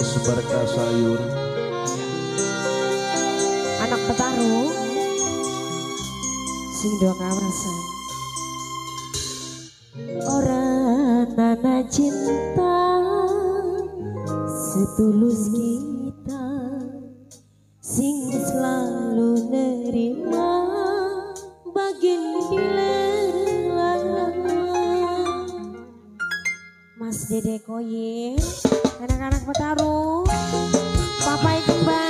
sebarka sayur. Anak petarung sing dua kawasan. Orang nana cinta setulus kita? Sing selalu nerima bagian dilelala Mas Dede Koye anak-anak petarung, papai kembang.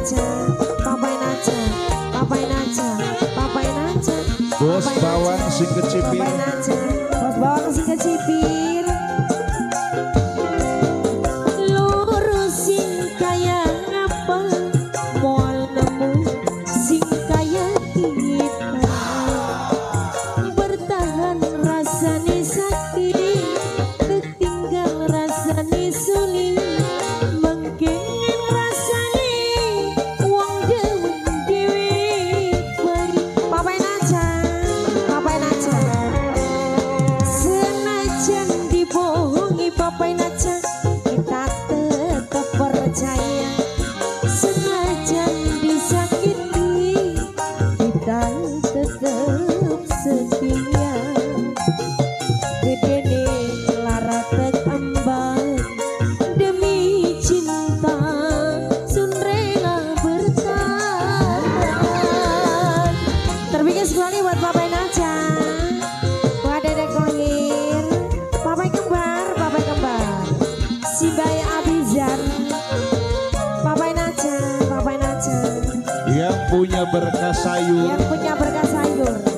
aja papain aja papain aja papain aja bos bawang si kecipin. papain aja. 难 Yang punya berkah sayur. Yang punya berkah sayur.